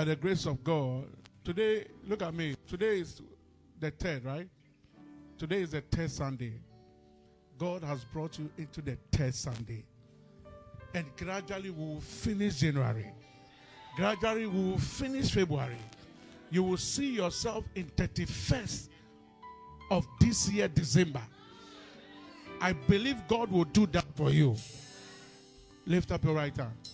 by the grace of God, today, look at me. Today is the third, right? Today is the third Sunday. God has brought you into the third Sunday. And gradually we will finish January. Gradually we will finish February. You will see yourself in 31st of this year, December. I believe God will do that for you. Lift up your right hand.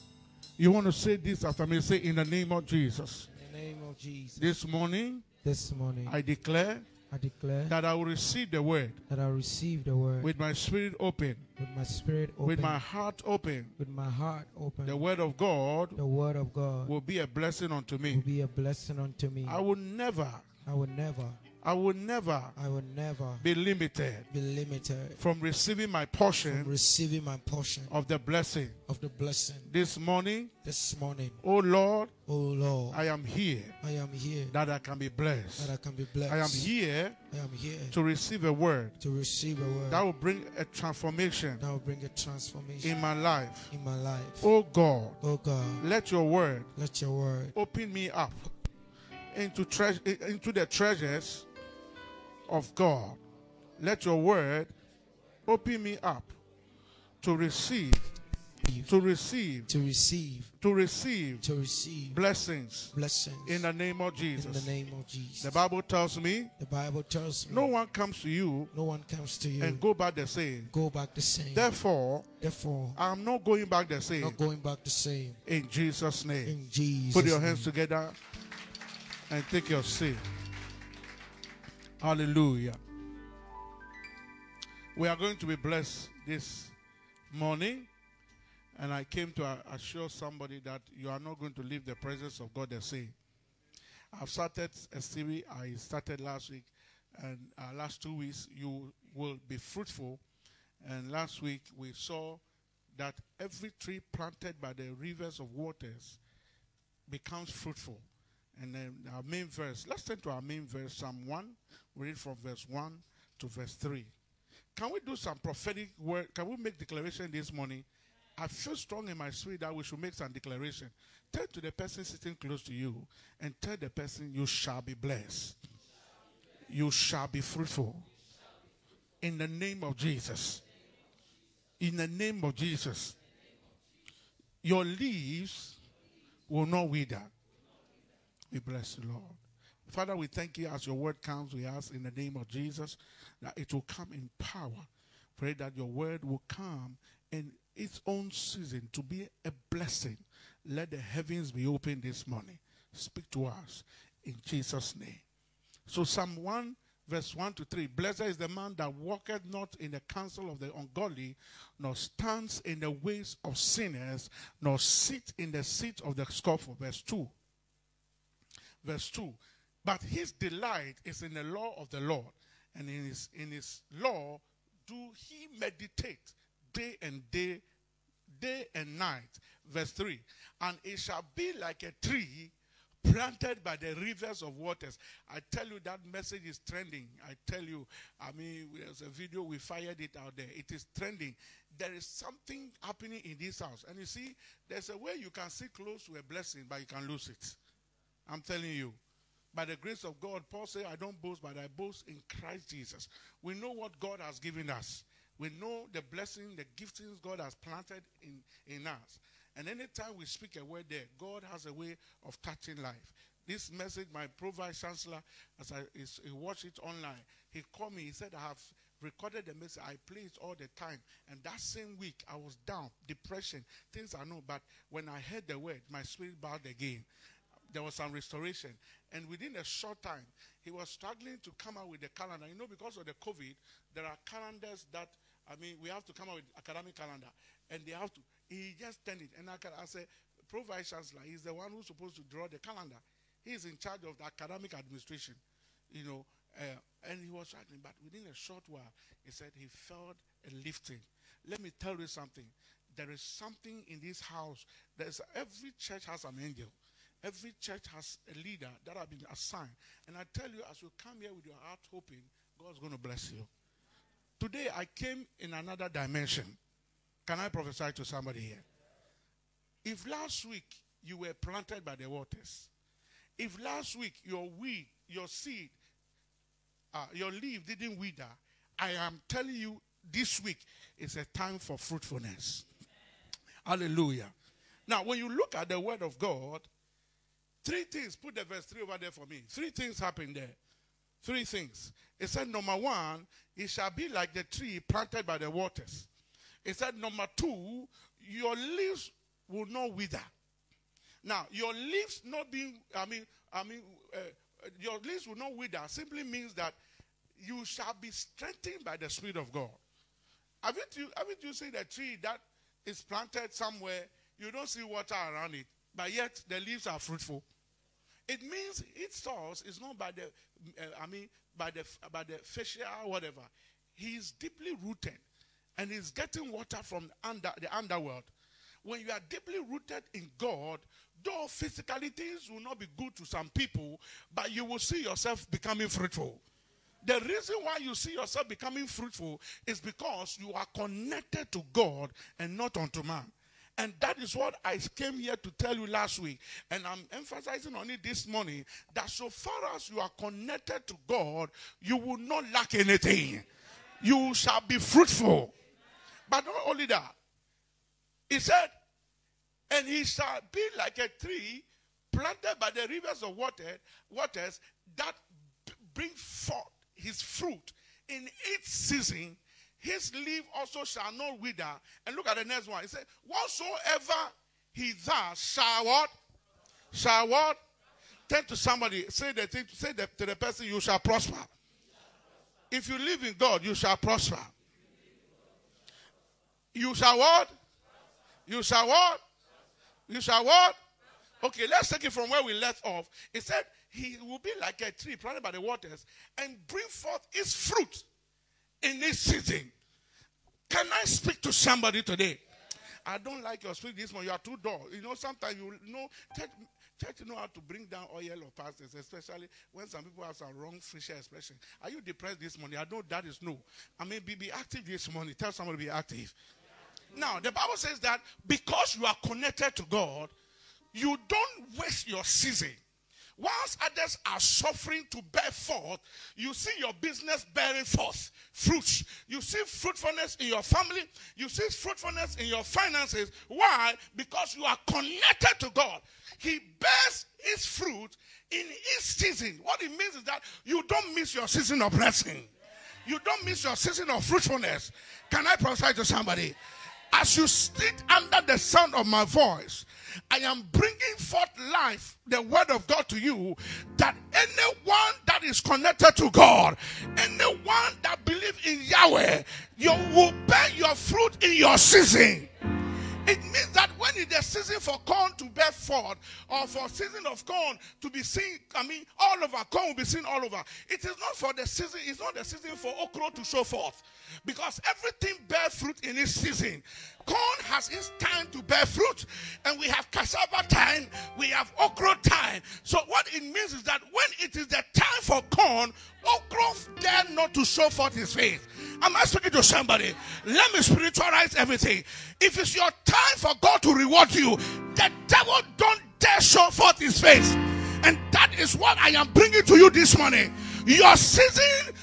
You want to say this after me? Say, In the name of Jesus. In the name of Jesus. This morning, This morning, I declare I declare that I will receive the word that I receive the word with my spirit open, with my spirit open, with my heart open. with my heart open. The word of God the word of God will be a blessing unto me. will be a blessing unto me. I will never, I will never, I will never I will never be limited be limited from receiving my from portion receiving my portion of the blessing. of the blessing This morning, this morning. oh Lord, Oh Lord, I am here I am here that I can be blessed. that I can be blessed. I am here I am here to receive a word to receive a word that will bring a transformation that will bring a transformation in my life. in my life. Oh God, Oh God, let your word let your word open me up into treasure into the treasures of God. Let your word open me up to receive to receive to receive, to receive to receive blessings blessings in the name of Jesus in the name of Jesus. The Bible tells me The Bible tells me no one comes to you no one comes to you and go back the same. go back the same. Therefore, Therefore, I'm not going back the same not going back the same. in Jesus' name. In Jesus. Put your hands name. together and take your seat. Hallelujah. We are going to be blessed this morning. And I came to assure somebody that you are not going to leave the presence of God the same. I've started a series I started last week, and uh, last two weeks you will be fruitful. And last week we saw that every tree planted by the rivers of waters becomes fruitful. And then our main verse, let's turn to our main verse, Psalm 1. Read from verse 1 to verse 3. Can we do some prophetic word? Can we make declaration this morning? I feel strong in my spirit that we should make some declaration. Tell to the person sitting close to you and tell the person, You shall be blessed. You shall be fruitful. In the name of Jesus. In the name of Jesus. Your leaves will not wither. We bless the Lord. Father, we thank you as your word comes. We ask in the name of Jesus that it will come in power. Pray that your word will come in its own season to be a blessing. Let the heavens be open this morning. Speak to us in Jesus' name. So, Psalm 1, verse 1 to 3 Blessed is the man that walketh not in the counsel of the ungodly, nor stands in the ways of sinners, nor sit in the seat of the scornful. Verse 2. Verse 2. But his delight is in the law of the Lord, and in his, in his law do he meditate day and day, day and night. Verse 3. And it shall be like a tree planted by the rivers of waters. I tell you that message is trending. I tell you, I mean, there's a video, we fired it out there. It is trending. There is something happening in this house. And you see, there's a way you can sit close to a blessing, but you can lose it. I'm telling you. By the grace of God, Paul said, I don't boast, but I boast in Christ Jesus. We know what God has given us. We know the blessing, the giftings God has planted in, in us. And anytime we speak a word there, God has a way of touching life. This message, my pro vice chancellor, as I is, he watched it online, he called me. He said, I have recorded the message. I play it all the time. And that same week, I was down, depression, things I know. But when I heard the word, my spirit bowed again. There was some restoration. And within a short time, he was struggling to come out with the calendar. You know, because of the COVID, there are calendars that, I mean, we have to come out with academic calendar. And they have to, he just turned it. And I, can, I said, Pro Vice Chancellor, he's the one who's supposed to draw the calendar. He's in charge of the academic administration, you know. Uh, and he was struggling. But within a short while, he said he felt a lifting. Let me tell you something. There is something in this house. There's every church has an angel. Every church has a leader that have been assigned. And I tell you, as you come here with your heart hoping, God's going to bless you. Today, I came in another dimension. Can I prophesy to somebody here? If last week you were planted by the waters, If last week your weed, your seed, uh, your leaf didn't wither, I am telling you this week is a time for fruitfulness. Hallelujah. Now, when you look at the word of God, three things, put the verse 3 over there for me. Three things happen there. Three things. It said, number one, it shall be like the tree planted by the waters. It said, number two, your leaves will not wither. Now, your leaves not being, I mean, I mean, uh, your leaves will not wither simply means that you shall be strengthened by the Spirit of God. Haven't you, haven't you seen a tree that is planted somewhere, you don't see water around it, but yet the leaves are fruitful? It means its source is not by the, uh, I mean, by the by the facial whatever. He is deeply rooted, and he's getting water from under the underworld. When you are deeply rooted in God, though physically things will not be good to some people, but you will see yourself becoming fruitful. The reason why you see yourself becoming fruitful is because you are connected to God and not unto man. And that is what I came here to tell you last week. And I'm emphasizing on it this morning that so far as you are connected to God, you will not lack anything. You shall be fruitful. But not only that, he said, and he shall be like a tree planted by the rivers of water, waters that b- bring forth his fruit in its season his leaf also shall not wither. And look at the next one. He said, Whatsoever he does shall what? Shall what? Turn to somebody, say the thing, say the, to the person, you shall prosper. If you live in God, you shall prosper. You shall what? You shall what? You shall what? Okay, let's take it from where we left off. It said, He will be like a tree planted by the waters and bring forth its fruit in this season. Can I speak to somebody today? I don't like your spirit this morning. You are too dull. You know, sometimes you know, church, church know how to bring down oil of pastors, especially when some people have some wrong facial expression. Are you depressed this morning? I know that is no. I mean, be, be active this morning. Tell somebody to be active. Now, the Bible says that because you are connected to God, you don't waste your season. Whilst others are suffering to bear forth, you see your business bearing forth fruits. You see fruitfulness in your family. You see fruitfulness in your finances. Why? Because you are connected to God. He bears his fruit in his season. What it means is that you don't miss your season of blessing. You don't miss your season of fruitfulness. Can I prophesy to somebody? As you sit under the sound of my voice, I am bringing forth life, the word of God to you, that anyone that is connected to God, anyone that believes in Yahweh, you will bear your fruit in your season. It means that when it's the season for corn to bear forth, or for season of corn to be seen, I mean, all over, corn will be seen all over. It is not for the season, it's not the season for okra to show forth. Because everything bear fruit in its season. Corn has its time to bear fruit, and we have cassava time, we have okra time. So what it means is that when it is the time for corn, okra dare not to show forth his face. Am I speaking to somebody? Let me spiritualize everything. If it's your time for God to reward you, the devil don't dare show forth his face. And that is what I am bringing to you this morning. Your season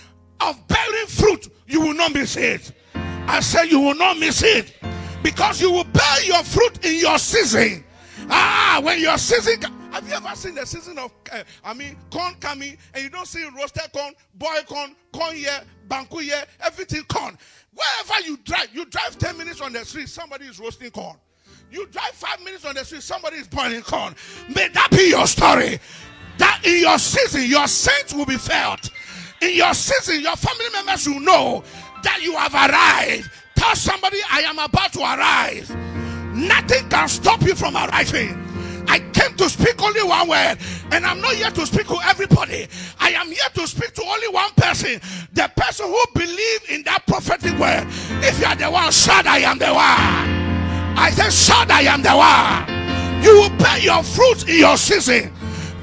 of bearing fruit, you will not miss it. I say you will not miss it because you will bear your fruit in your season. Ah, when your season. Have you ever seen the season of, uh, I mean, corn coming and you don't see roasted corn, boiled corn, corn here, banku here, everything corn. Wherever you drive, you drive 10 minutes on the street, somebody is roasting corn. You drive five minutes on the street, somebody is burning corn. May that be your story. That in your season, your saints will be felt. In your season, your family members will know that you have arrived. Tell somebody, I am about to arrive. Nothing can stop you from arriving. I came to speak only one word, and I'm not here to speak to everybody. I am here to speak to only one person the person who believes in that prophetic word. If you are the one, shout, I am the one. I said, shout, I am the one. You will bear your fruit in your season.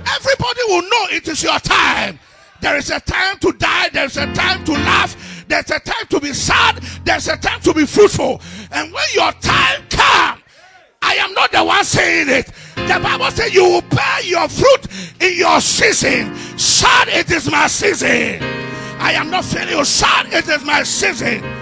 Everybody will know it is your time. There is a time to die, there's a time to laugh, there's a time to be sad, there's a time to be fruitful. And when your time comes, I am not the one saying it. The Bible says you will bear your fruit in your season. Shout, it is my season. I am not you. Shout, it is my season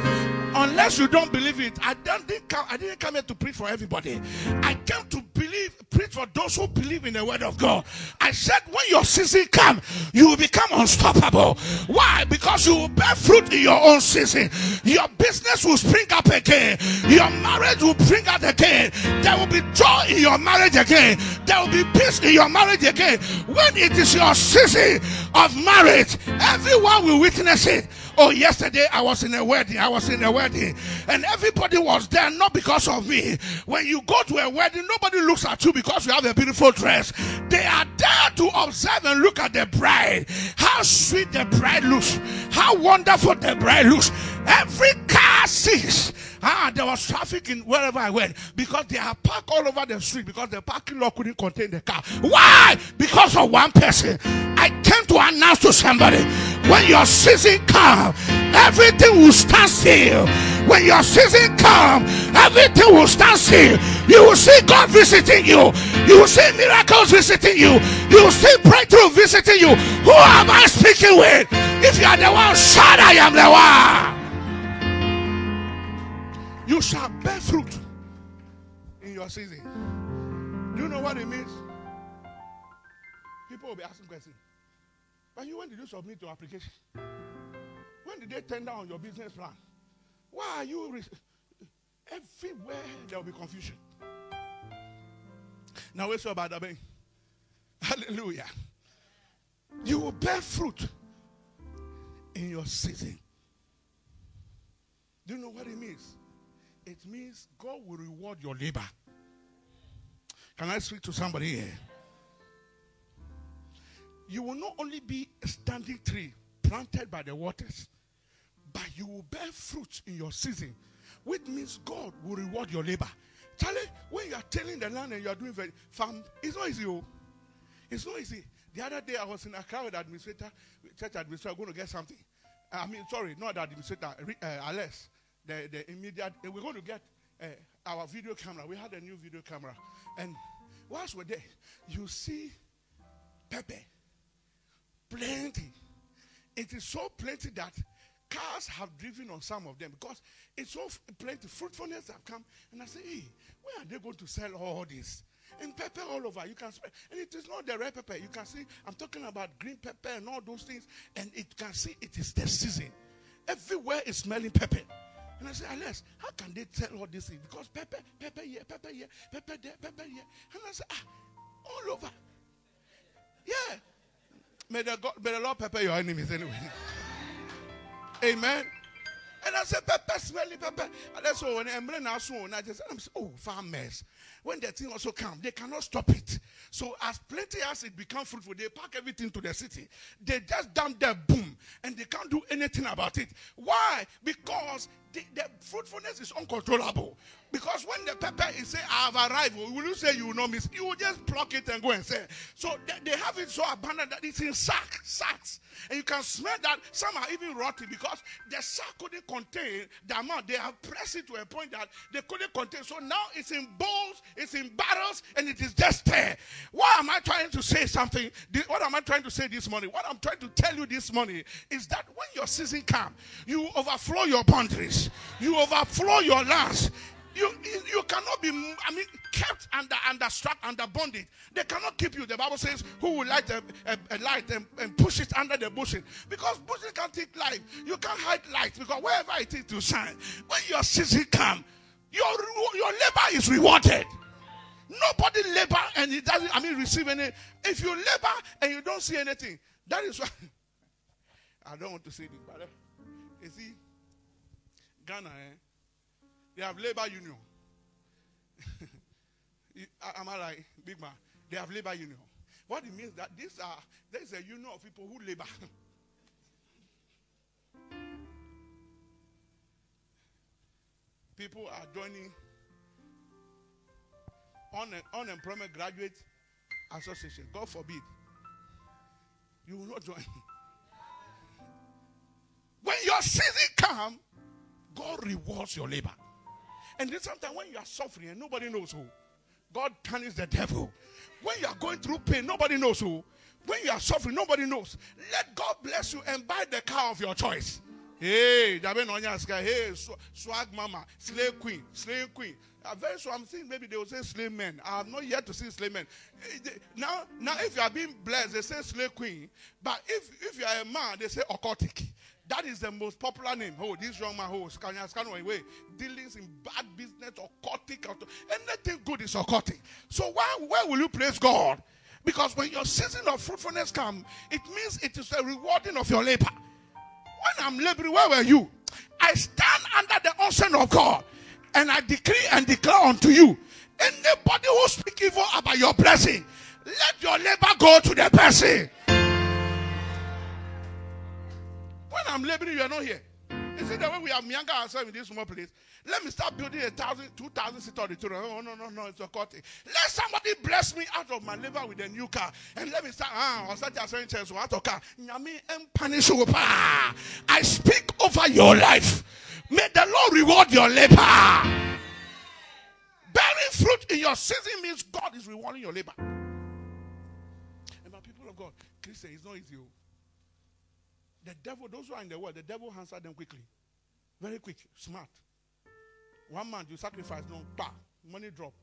unless you don't believe it, I don't didn't come, I didn't come here to preach for everybody. I came to believe, preach for those who believe in the word of God. I said, when your season come, you will become unstoppable. Why? Because you will bear fruit in your own season. Your business will spring up again. Your marriage will spring out again. There will be joy in your marriage again. There will be peace in your marriage again. When it is your season of marriage, everyone will witness it. Oh, yesterday I was in a wedding. I was in a wedding, and everybody was there not because of me. When you go to a wedding, nobody looks at you because you have a beautiful dress. They are there to observe and look at the bride. How sweet the bride looks. How wonderful the bride looks. Every car sees. Ah, there was traffic in wherever I went because they are parked all over the street because the parking lot couldn't contain the car. Why? Because of one person. I came to announce to somebody when your season comes, everything will stand still. When your season comes, everything will stand still. You will see God visiting you. You will see miracles visiting you. You will see breakthrough visiting you. Who am I speaking with? If you are the one, shout, I am the one. You shall bear fruit in your season. Do you know what it means? People will be asking questions. But you, when did you submit your application? When did they tender on your business plan? Why are you. Re- Everywhere there will be confusion. Now, what's about that? Hallelujah. You will bear fruit in your season. Do you know what it means? It means God will reward your labor. Can I speak to somebody here? You will not only be a standing tree planted by the waters, but you will bear fruit in your season, which means God will reward your labor. Charlie, when you are tilling the land and you are doing farm, it's not easy. Oh. It's not easy. The other day I was in a car with the administrator, church administrator, going to get something. I mean, sorry, not the administrator, uh, Alex, the, the immediate. Uh, we're going to get uh, our video camera. We had a new video camera, and whilst we're there, you see pepper, plenty. It is so plenty that cars have driven on some of them because it's so plenty. Fruitfulness have come, and I say, hey, where are they going to sell all this? And pepper all over. You can spend, and it is not the red pepper. You can see, I'm talking about green pepper and all those things, and it can see it is the season. Everywhere is smelling pepper. And I say, Alex, how can they tell all these things? Because pepper, pepper here, pepper here, pepper there, pepper here. And I say, ah, all over. Yeah. May the, God, may the Lord pepper your enemies anyway. Amen. And I said, pepper, smelly pepper. And that's. When I'm now soon, I just saying, oh, farmers. When the thing also come, they cannot stop it. So as plenty as it become fruitful, they pack everything to the city. They just dump their boom, and they can't do anything about it. Why? Because the, the fruitfulness is uncontrollable. Because when the pepper is say, I have arrived, will you say you will not miss? You will just pluck it and go and say. So they, they have it so abundant that it's in sack, sacks. And you can smell that some are even rotten because the sack couldn't contain the amount. They have pressed it to a point that they couldn't contain. So now it's in bowls, it's in barrels, and it is just there. Why am I trying to say something? What am I trying to say this morning? What I'm trying to tell you this morning is that when your season comes, you overflow your boundaries, you overflow your lands. You, you, cannot be, I mean, kept under under strap under bondage. They cannot keep you. The Bible says, "Who will light a, a, a light and, and push it under the bushel?" Because bushel can't take light. You can't hide light because wherever it is to shine. When your season come, your your labor is rewarded. Nobody labor and it doesn't. I mean, receive any. If you labor and you don't see anything, that is why. I don't want to say this, but you see, Ghana, eh, they have labor union. Am I right, big man? They have labor union. What it means that these are there is a union of people who labor. people are joining un- unemployment graduate association. God forbid. You will not join. When your season come, God rewards your labor. And then sometimes when you are suffering and nobody knows who, God punishes the devil. When you are going through pain, nobody knows who. When you are suffering, nobody knows. Let God bless you and buy the car of your choice. Hey, hey, swag mama, slave queen, slave queen. Very soon, I'm thinking maybe they will say slave men. I have not yet to see slave men. Eh, Now, now, if you are being blessed, they say slave queen. But if if you are a man, they say occultic. That is the most popular name. Oh, this young man, oh, scan scan away. Dealings in bad business, occultic, anything good is occultic. So why where will you praise God? Because when your season of fruitfulness come, it means it is a rewarding of your labor. When I'm laboring, where were you? I stand under the unction of God and I decree and declare unto you anybody who speak evil about your blessing, let your labor go to the person. When I'm laboring, you are not here. Is it the way we have Mianga ourselves in this small place? Let me start building a thousand, two thousand seat auditorium. Oh, no, no, no, it's a cutting. Let somebody bless me out of my labor with a new car. And let me start, ah, or certain church, or out of car. I speak over your life. May the Lord reward your labor. Bearing fruit in your season means God is rewarding your labor. And my people of God, Christian, it's not easy. The devil, those who are in the world, the devil answer them quickly. Very quick, smart. One month you sacrifice, no, bah, money drop.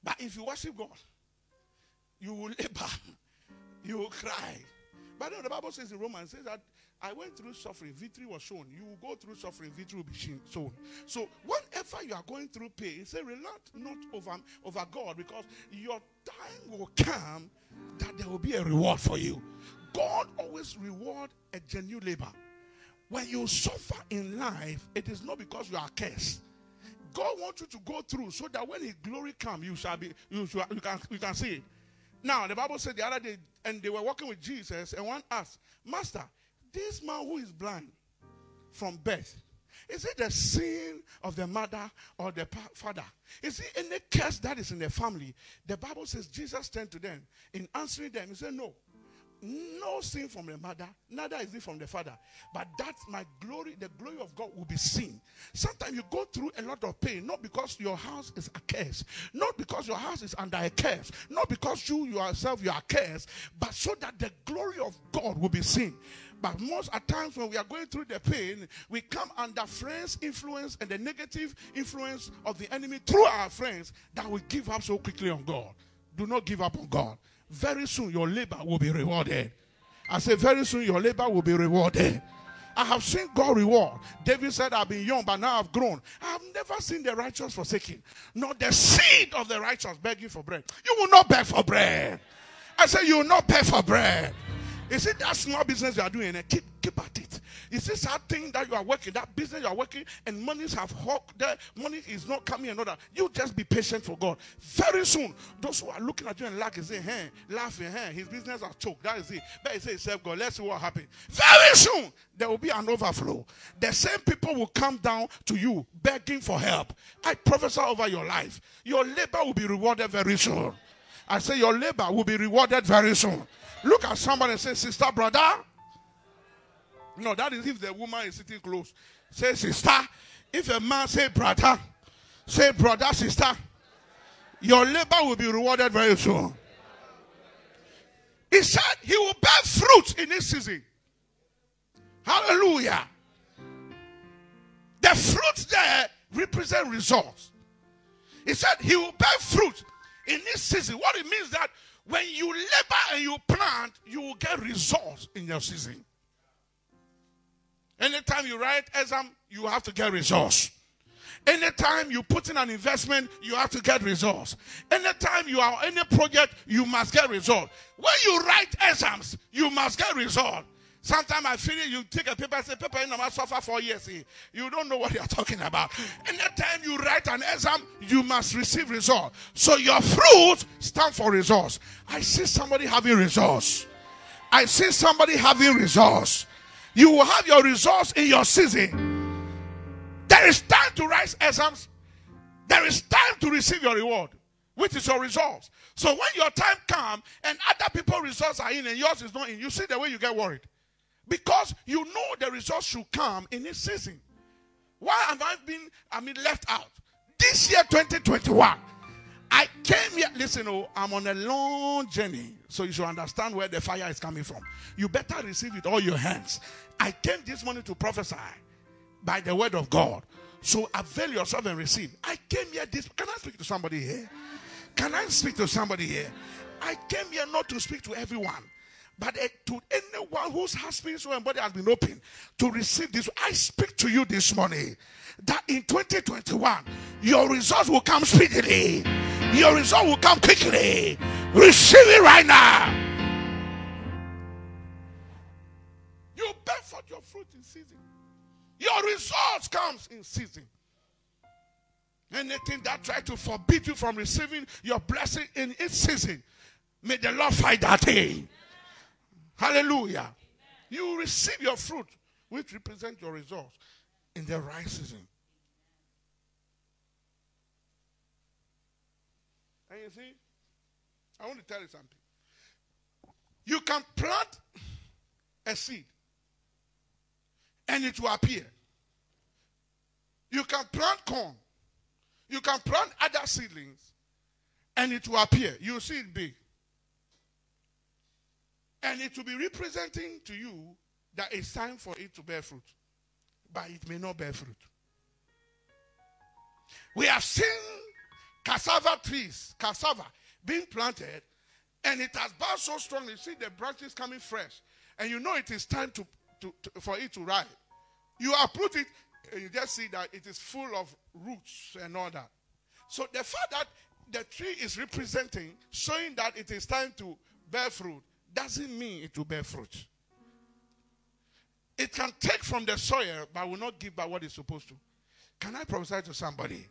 But if you worship God, you will labor, you will cry. But the Bible says in Romans, says that I went through suffering, victory was shown. You will go through suffering, victory will be shown. So whenever you are going through pain, say relent not over, over God because your time will come that there will be a reward for you. God always reward a genuine labor. When you suffer in life, it is not because you are cursed. God wants you to go through so that when His glory come, you shall be you, shall, you can you can see it. Now the Bible said the other day, and they were walking with Jesus, and one asked, Master, this man who is blind from birth, is it the sin of the mother or the father? Is it any curse that is in the family? The Bible says Jesus turned to them in answering them. He said, No, no sin from the mother, neither is it from the father. But that my glory, the glory of God will be seen. Sometimes you go through a lot of pain, not because your house is a curse, not because your house is under a curse, not because you yourself you are cursed, but so that the glory of God will be seen. But most at times when we are going through the pain, we come under friends' influence and the negative influence of the enemy through our friends that we give up so quickly on God. Do not give up on God. Very soon your labor will be rewarded. I say, very soon your labor will be rewarded. I have seen God reward. David said, I've been young, but now I've grown. I have never seen the righteous forsaken, nor the seed of the righteous begging for bread. You will not beg for bread. I say, you will not beg for bread. Is it that small business you are doing? Keep, keep at it. Is this that thing that you are working, that business you are working, and monies have hawked there, money is not coming that. You just be patient for God. Very soon, those who are looking at you and laughing, say, hey, laughing, hey, his business has choked. That is it. But he says, serve God. Let's see what happens. Very soon, there will be an overflow. The same people will come down to you begging for help. I prophesy over your life. Your labor will be rewarded very soon. I say, your labor will be rewarded very soon. Look at somebody and say, sister, brother. No, that is if the woman is sitting close. Say, sister. If a man say, brother, say, brother, sister. Your labor will be rewarded very soon. He said he will bear fruit in this season. Hallelujah. The fruit there represent results. He said he will bear fruit in this season. What it means that when you labor and you plant, you will get results in your season. Anytime you write exam, you have to get results. Anytime you put in an investment, you have to get results. Anytime you are any project, you must get results. When you write exams, you must get results. Sometimes I feel it, you take a paper and say, paper in my suffer for years. You don't know what you're talking about. Anytime you write an exam, you must receive results. So your fruit stand for results. I see somebody having results. I see somebody having results. You will have your results in your season. There is time to write exams. There is time to receive your reward, which is your results. So when your time comes and other people's results are in and yours is not in, you see the way you get worried. Because you know the results should come in this season. Why have I been, I mean, left out? This year, 2021, I came here. Listen, oh, I'm on a long journey, so you should understand where the fire is coming from. You better receive it all your hands. I came this morning to prophesy by the word of God. So avail yourself and receive. I came here this. Can I speak to somebody here? Can I speak to somebody here? I came here not to speak to everyone, but uh, to anyone whose heart, spirit, soul, and body has been open to receive this. I speak to you this morning that in 2021, your results will come speedily. Your result will come quickly. Receive it right now. You bear forth your fruit in season. Your results comes in season. Anything that try to forbid you from receiving your blessing in its season, may the Lord fight that thing. Hallelujah. You will receive your fruit, which represent your results in the right season. And you see, I want to tell you something. You can plant a seed and it will appear. You can plant corn. You can plant other seedlings and it will appear. You see it big. And it will be representing to you that it's time for it to bear fruit. But it may not bear fruit. We have seen cassava trees, cassava being planted, and it has bound so strong. You see the branches coming fresh, and you know it is time to, to, to for it to rise. You uproot it, and you just see that it is full of roots and all that. So the fact that the tree is representing, showing that it is time to bear fruit, doesn't mean it will bear fruit. It can take from the soil, but will not give back what it's supposed to. Can I prophesy to somebody?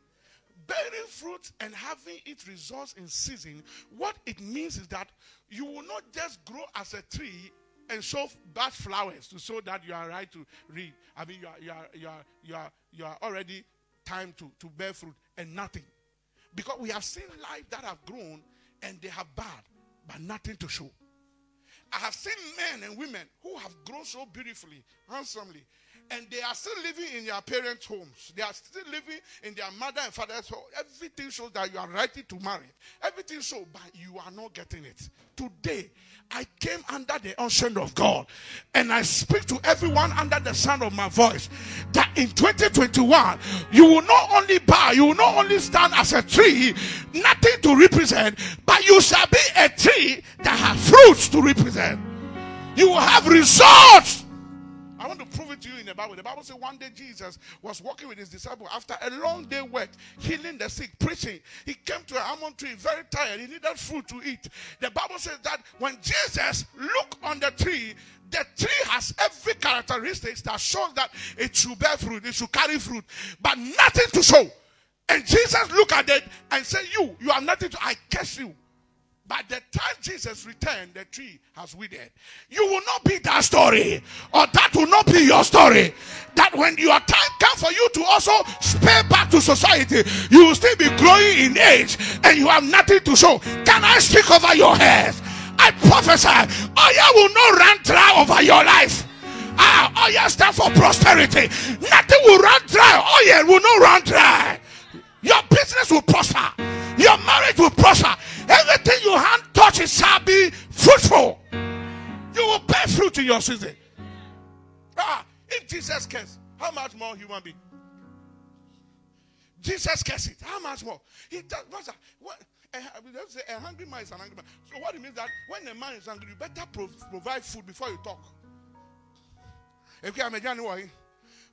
Bearing fruit and having it results in season, what it means is that you will not just grow as a tree and show bad flowers to show that you are right to read. I mean, you are, you are, you are, you are, you are already time to, to bear fruit and nothing. Because we have seen life that have grown and they have bad, but nothing to show. I have seen men and women who have grown so beautifully, handsomely, and they are still living in their parents' homes. They are still living in their mother and father's home. Everything shows that you are ready to marry. Everything shows, but you are not getting it. Today, I came under the unction of God, and I speak to everyone under the sound of my voice that in 2021, you will not only bow, you will not only stand as a tree, nothing to represent, but you shall be a tree that has fruits to represent. You will have results. I want to prove it to you in the Bible. The Bible says one day Jesus was walking with his disciples after a long day work, healing the sick, preaching. He came to a almond tree, very tired. He needed food to eat. The Bible says that when Jesus looked on the tree, the tree has every characteristics that shows that it should bear fruit, it should carry fruit, but nothing to show. And Jesus looked at it and said, You, you have nothing to, I curse you. By the time Jesus returned, the tree has withered. You will not be that story, or that will not be your story. That when your time comes for you to also spare back to society, you will still be growing in age and you have nothing to show. Can I speak over your head? I prophesy, oil will not run dry over your life. Ah, oil stands for prosperity. Nothing will run dry. Oil will not run dry. Your business will prosper. Your marriage will prosper. Everything you hand touches shall be fruitful. You will bear fruit in your season. Ah, if Jesus cares, how much more human being? Jesus cares it. How much more? He does. Master, what, eh, eh, a, say a hungry man is an hungry man. So what it means that when a man is hungry, you better pro- provide food before you talk. If you are a January.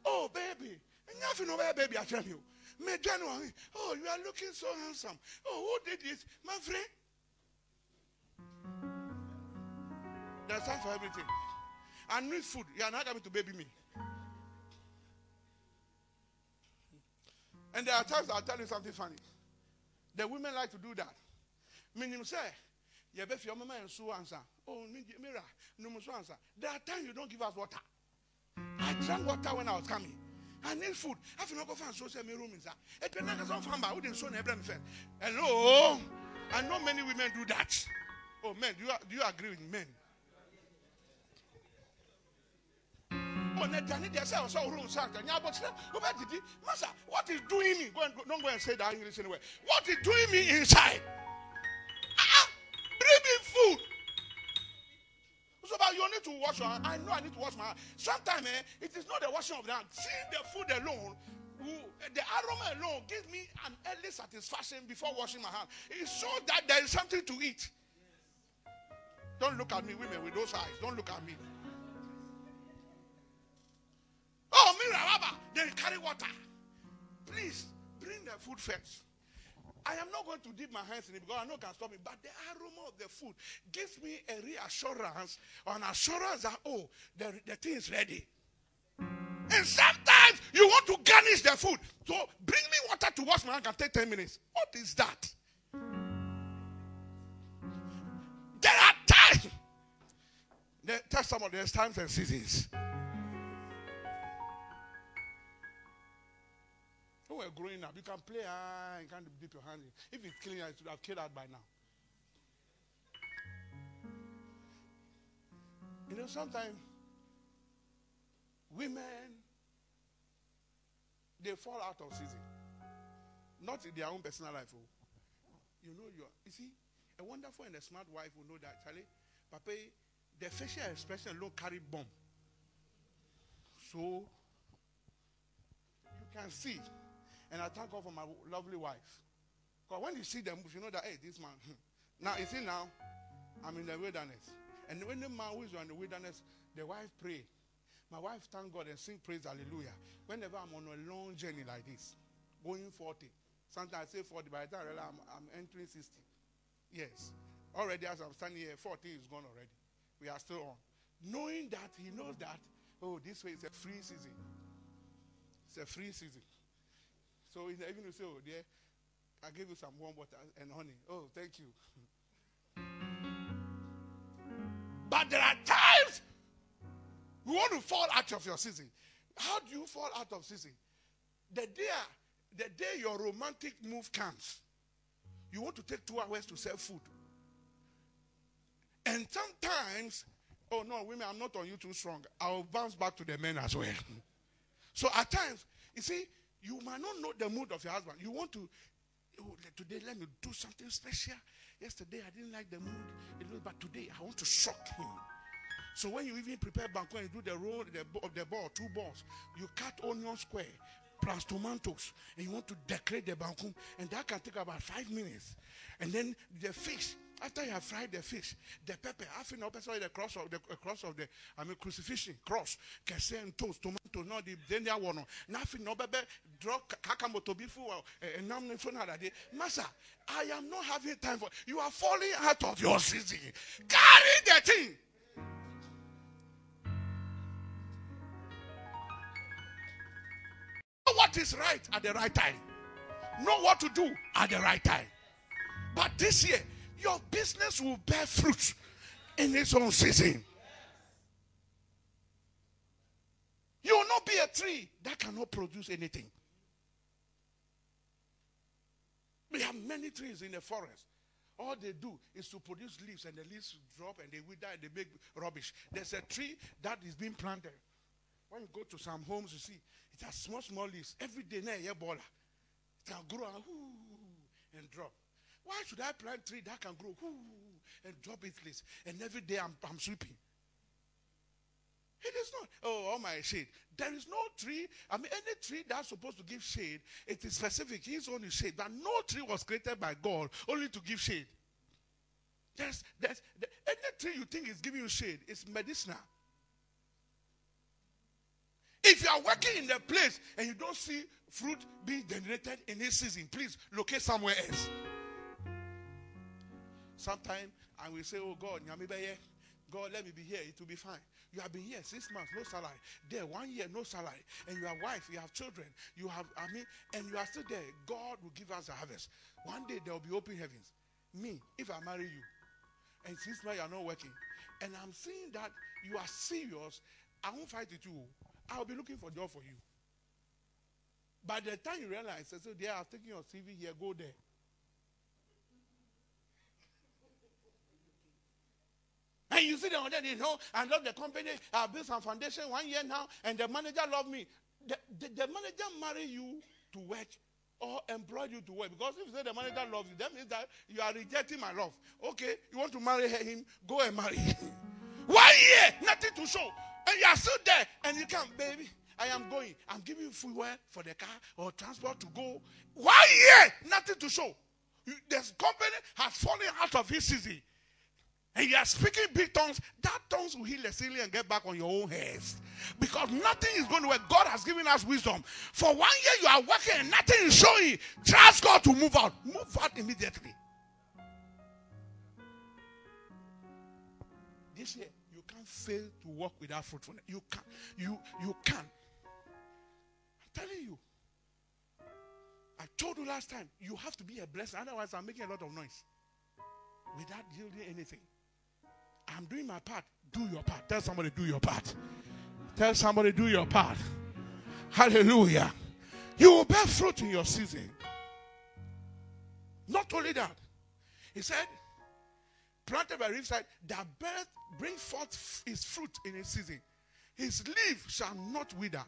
oh baby, nothing no baby, I tell you. Me January. Oh, you are looking so handsome. Oh, who did this? My friend. There's time for everything. I need food. You are not coming to baby me. And there are times I'll tell you something funny. The women like to do that. Meaning, say, you bet your mama and so answer. Oh, Mira, no more answer. There are times you don't give us water. I drank water when I was coming. I need food. I've not go find social media room. It didn't show them friend. Hello, I know many women do that. Oh, men, do you do you agree with men? Oh, what is doing me? Go and, don't go and say that English anyway. What is doing me inside? But you need to wash your hand. I know I need to wash my hand. Sometimes eh, it is not the washing of the hand. Seeing the food alone, who- the aroma alone gives me an early satisfaction before washing my hand. It shows that there is something to eat. Don't look at me, women, with those eyes. Don't look at me. Oh, Mirababa, they carry water. Please bring the food first. I am not going to dip my hands in it because I know it can stop me. But the aroma of the food gives me a reassurance an assurance that, oh, the, the thing is ready. And sometimes you want to garnish the food. So bring me water to wash my hand can take 10 minutes. What is that? There are times. The, tell someone there's times and seasons. When we're growing up, you can play, ah, you can't dip your hand in. If it's clean, it would have killed out by now. You know, sometimes women they fall out of season. Not in their own personal life. Oh. You know, you you see, a wonderful and a smart wife will know that, Charlie, Papa, the facial expression don't carry bomb. So you can see. And I thank God for my lovely wife. Because when you see them, you know that, hey, this man. Hmm. Now, you see now, I'm in the wilderness. And when the man who is in the wilderness, the wife pray. My wife thank God and sing praise hallelujah. Whenever I'm on a long journey like this, going 40. Sometimes I say 40, by the time I I'm, I'm entering 60. Yes. Already as I'm standing here, 40 is gone already. We are still on. Knowing that he knows that, oh, this way is a free season. It's a free season. So evening, you say, oh, dear, I gave you some warm water and honey. Oh, thank you. but there are times you want to fall out of your season. How do you fall out of season? The day, the day your romantic move comes, you want to take two hours to sell food. And sometimes, oh no, women, I'm not on you too strong. I'll bounce back to the men as well. So at times, you see, you might not know the mood of your husband. You want to, oh, today let me do something special. Yesterday I didn't like the mood, but today I want to shock him. So when you even prepare banquet you do the roll the, bo- the ball, two balls, you cut onion square plus tomatoes, and you want to decorate the banquet, and that can take about five minutes. And then the fish, after you have fried the fish, the pepper, half an hour, sorry, the cross of the cross of the, I mean crucifixion, cross, and toast, tomatoes, no, the then they one, nothing, no baby, draw kakamoto before, and for another day. Master, I am not having time for you are falling out of your season. Carry the thing. Know what is right at the right time. Know what to do at the right time. But this year, your business will bear fruit in its own season. You will not be a tree that cannot produce anything. We have many trees in the forest. All they do is to produce leaves, and the leaves drop and they wither and they make rubbish. There's a tree that is being planted. When you go to some homes, you see it has small, small leaves. Every day, now, yeah, baller. It can grow and, and drop. Why should I plant tree that can grow and drop its leaves? And every day I'm, I'm sweeping. It is not. Oh, oh my shade. There is no tree. I mean, any tree that's supposed to give shade, it is specific. His is shade. But no tree was created by God only to give shade. There's, there's, the, any tree you think is giving you shade is medicinal. If you are working in the place and you don't see fruit being generated in this season, please locate somewhere else. Sometimes I will say, Oh God, God, let me be here. It will be fine. You have been here six months, no salary. There, one year, no salary. And you have wife, you have children, you have, I mean, and you are still there. God will give us a harvest. One day there will be open heavens. Me, if I marry you, and since now you are not working, and I'm seeing that you are serious, I won't fight with you. I'll be looking for job for you. By the time you realize, I said, yeah, I've taken your CV here, go there. And you see them, then you know, I love the company. I've built some foundation one year now, and the manager love me. The, the, the manager marry you to work or employ you to work. Because if you say the manager loves you, that means that you are rejecting my love. Okay, you want to marry him, go and marry him. One year, nothing to show. And you are still there, and you come, baby. I am going. I'm giving you fuel for the car or transport to go. One year, nothing to show. This company has fallen out of his season. And you are speaking big tongues, that tongues will heal the ceiling and get back on your own heads. Because nothing is going to work. God has given us wisdom. For one year you are working and nothing is showing. Trust God to move out. Move out immediately. This year you can't fail to walk without fruitfulness. You can. You you can't. I'm telling you. I told you last time, you have to be a blessing. Otherwise, I'm making a lot of noise without yielding anything. I'm doing my part. Do your part. Tell somebody, do your part. Tell somebody, do your part. Hallelujah. You will bear fruit in your season. Not only that, he said, planted by riverside, that birth bring forth his fruit in his season. His leaf shall not wither.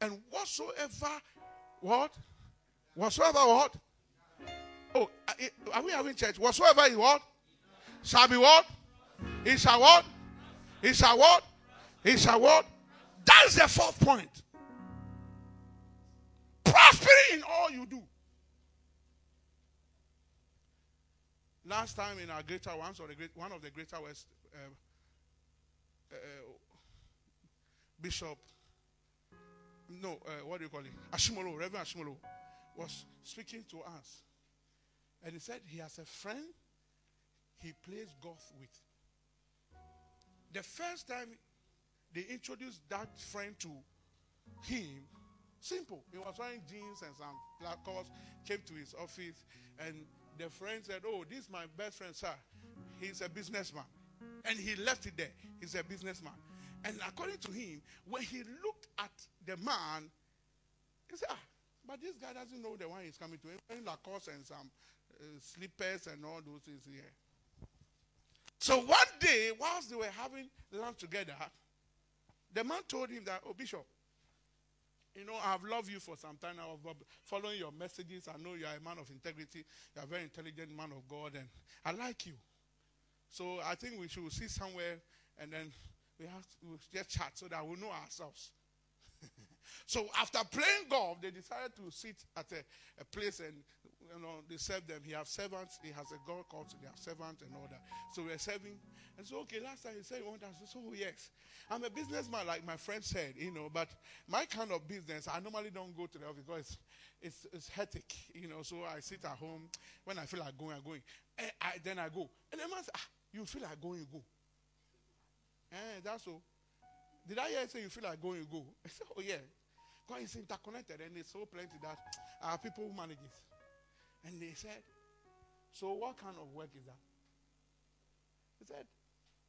And whatsoever, what? Whatsoever what? Oh, are we having church? Whatsoever is what? Shall be what? It shall what? It shall what? It shall what? That's the fourth point. Prospering in all you do. Last time in our greater ones, or the great, one of the greater West uh, uh, Bishop, no, uh, what do you call it? Ashimolo, Reverend Ashimolo, was speaking to us. And he said he has a friend he plays golf with. The first time they introduced that friend to him, simple. He was wearing jeans and some black clothes, came to his office, and the friend said, Oh, this is my best friend, sir. He's a businessman. And he left it there. He's a businessman. And according to him, when he looked at the man, he said, Ah, but this guy doesn't know the one he's coming to. He's wearing Lacoste and some uh, slippers and all those things here. So one day, whilst they were having lunch together, the man told him that, Oh, Bishop, you know, I've loved you for some time now. Following your messages. I know you are a man of integrity. You are a very intelligent man of God, and I like you. So I think we should sit somewhere and then we have to we'll just chat so that we know ourselves. so after playing golf, they decided to sit at a, a place and you know they serve them. He has servants. He has a golf course. They have servants and all that. So we're serving. And so okay, last time he said you want us. Said, oh yes, I'm a businessman, like my friend said, you know. But my kind of business, I normally don't go to the office because it's, it's, it's hectic, you know. So I sit at home when I feel like going, I'm going. Eh, I, then I go. And the man said, ah, you feel like going, you go. Eh, that's all. Did I hear you say you feel like going, you go? I said, oh yeah. Because it's interconnected and it's so plenty that our people who manage it. And they said, so what kind of work is that? He said,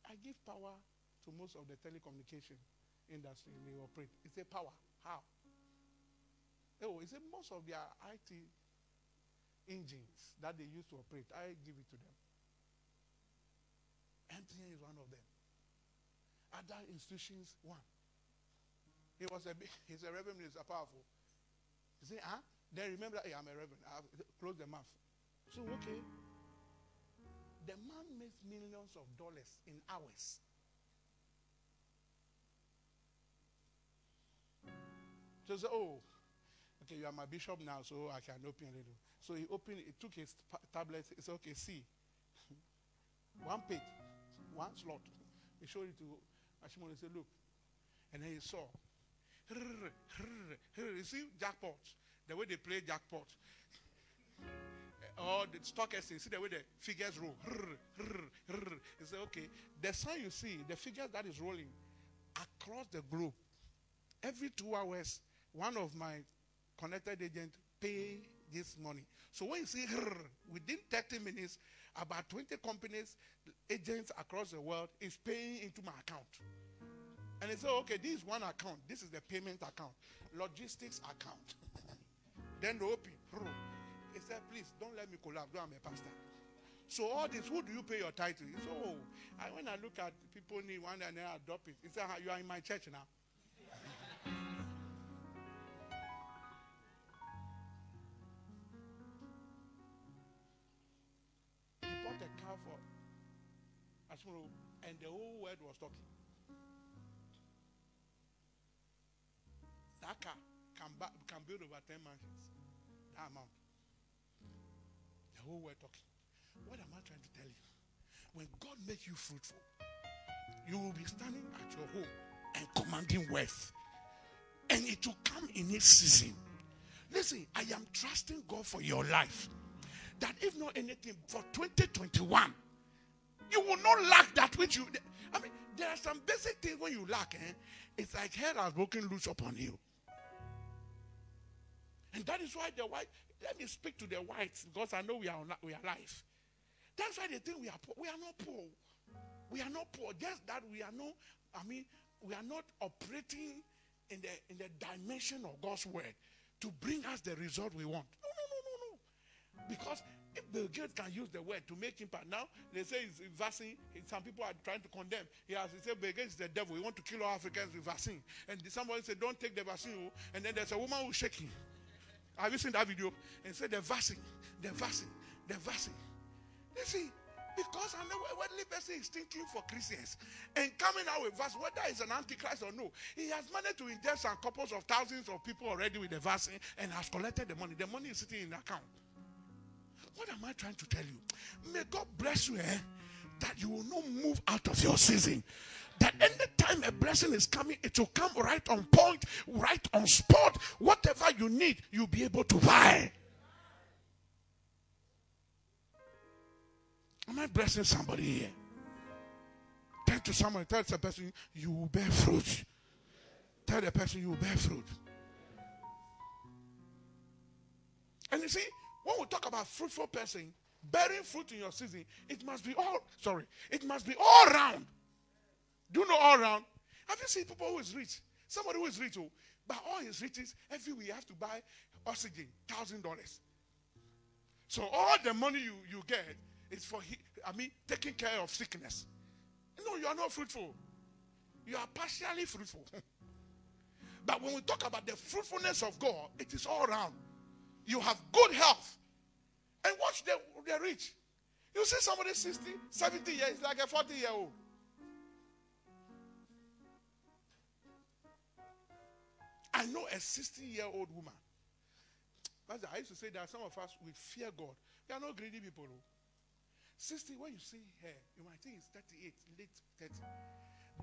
I give power to most of the telecommunication industry they operate. He said, power. How? Oh, he said most of their IT engines that they use to operate, I give it to them. MTN is one of them. Other institutions, one. He was a he's a reverend minister, powerful. He said, huh? Then remember, hey, I'm a reverend. I have close the mouth. So, okay. The man makes millions of dollars in hours. So, say, oh, okay, you are my bishop now, so I can open a little. So he opened, he took his tablet. He said, okay, see, one page, one slot. He showed it to Ashimon. He said, look, and then he saw. You see jackpot, the way they play jackpot. Or the stock exchange, see the way the figures roll. He said, okay, the sign you see, the figures that is rolling across the globe, every two hours, one of my connected agents pay this money. So when you see within 30 minutes, about 20 companies, agents across the world is paying into my account. And they say, okay, this is one account. This is the payment account, logistics account. then they open. He said, please don't let me collapse. I'm a pastor. So all this, who do you pay your tithe to? He said, oh, I, when I look at people need one and then I drop it. He said, "Ah, you are in my church now. he bought a car for Asmuro, and the whole world was talking. That car can, ba- can build over 10 mansions. That amount. The whole world talking. What am I trying to tell you? When God makes you fruitful, you will be standing at your home and commanding wealth. And it will come in its season. Listen, I am trusting God for your life. That if not anything, for 2021, you will not lack that which you. I mean, there are some basic things when you lack, eh? It's like hell has broken loose upon you. And that is why the white, let me speak to the whites because I know we are, we are alive. That's why they think we are poor. We are not poor. We are not poor. Just that we are not, I mean, we are not operating in the, in the dimension of God's word to bring us the result we want. No, no, no, no, no. Because if Bill Gates can use the word to make impact, now they say it's vaccine. Some people are trying to condemn. He has said Bill Gates is the devil. He want to kill all Africans with vaccine. And somebody said, "Don't take the vaccine." oh. And then there's a woman who's shaking. Have you seen that video? And said the vaccine, the vaccine, the vaccine. You see, because I know worldly person is thinking for Christians and coming out with vaccine, whether it's an antichrist or no, he has managed to inject some couples of thousands of people already with the vaccine and has collected the money. The money is sitting in the account. What am I trying to tell you? May God bless you, eh? That you will not move out of your season. That anytime a blessing is coming, it will come right on point, right on spot. Whatever you need, you'll be able to buy. Am I blessing somebody here? Tell to someone, tell the person, you will bear fruit. Tell the person, you will bear fruit. And you see, when we talk about fruitful person, bearing fruit in your season, it must be all, sorry, it must be all round. Do you know all round? Have you seen people who is rich? Somebody who is rich, oh, but all his riches, every week you have to buy oxygen, thousand dollars. So all the money you, you get is for, he, I mean, taking care of sickness. No, you are not fruitful. You are partially fruitful. but when we talk about the fruitfulness of God, it is all round. You have good health. And watch the, the rich. You see somebody 60, 70 years, like a 40 year old. I know a 60 year old woman. I used to say that some of us, we fear God. We are not greedy people. oh. 60, when you see her, you might think it's 38, late 30.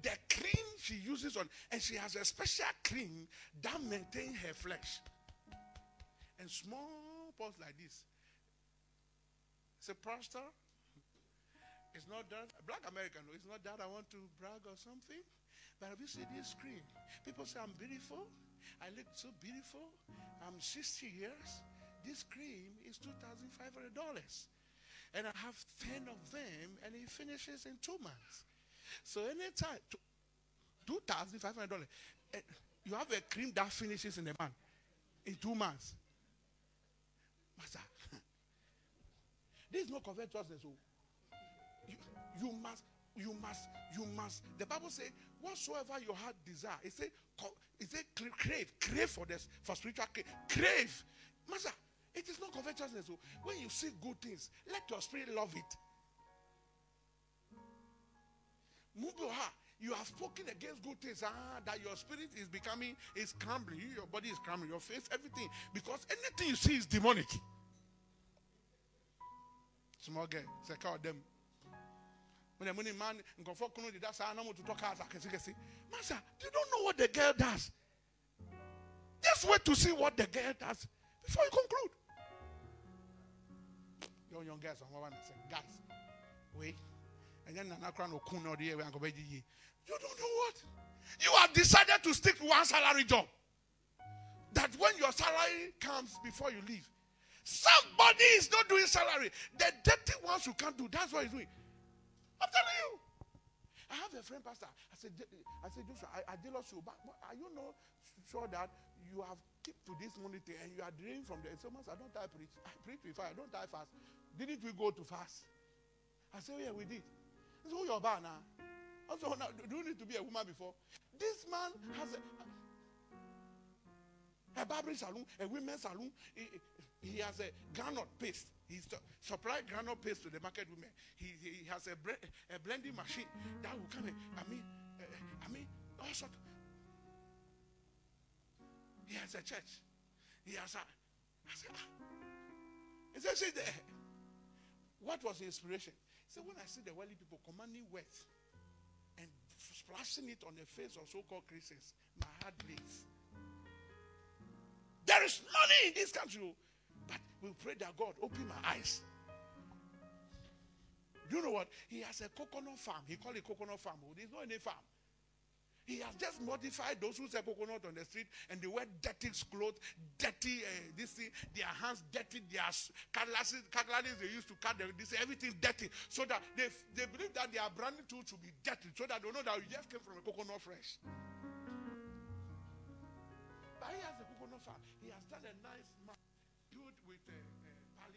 The cream she uses on, and she has a special cream that maintains her flesh. And small pots like this. It's a pastor. It's not that. Black American, it's not that I want to brag or something. But have you seen this screen? People say I'm beautiful. I look so beautiful. I'm 60 years. This cream is $2,500. And I have 10 of them, and it finishes in two months. So anytime, $2,500. Eh, You have a cream that finishes in a month, in two months. Master, this is not covetousness. oh. You, you must, you must, you must. The Bible says, whatsoever your heart desire, it say, it say crave, crave for this, for spiritual crave, crave. Master, it is not covetousness. oh. When you see good things, let your spirit love it. Move your heart. You have spoken against good things. Ah, that your spirit is becoming is crumbling. You, your body is crumbling. Your face, everything. Because anything you see is demonic. Small girl, call them. When the man go for kuno, that's how I'm to talk see. Master, you don't know what the girl does. Just wait to see what the girl does before you conclude. Young young guys, I'm one say, guys, wait. And then an akran or kuno the and go You don't know what? You have decided to stick to one salary job. That when your salary comes before you leave, somebody is not doing salary. The dirty ones you can't do, that's what he's doing. I'm telling you. I have a friend, pastor. I said, I said, Joshua, I, I did lost you, but, but are you not sure that you have kept to this monitor and you are draining from there? So much I don't type preach. I preach before I don't die fast. Didn't we go to fast? I said, oh, yeah, we did. He said, oh, who your bar now? I said, oh, now, do you need to be a woman before? This man has a, a barbering salon, a women's salon. He has a granite paste. He su- supply granite paste to the market women. He, he has a, bre- a blending machine that will come in. I mean, uh, I mean, all sort. He has a church. He has a. I said, ah. He said, there. What was the inspiration? He said, when I see the wealthy people commanding wealth and splashing it on the face of so-called Christians, my heart bleeds. There is money in this country, oh, but we pray that God open my eyes. Do you know what? He has a coconut farm. He call it coconut farm. Oh, There's not any farm. He has just modified those who sell coconut on the street and they wear dirty clothes, dirty uh, this thing, their hands dirty, their cutlasses, cutlasses they used to cut the, this everything dirty, so that they they believe that their branding tool should be dirty, so that they know that you just came from a coconut fresh. But he has a coconut farm. He has done a nice uh,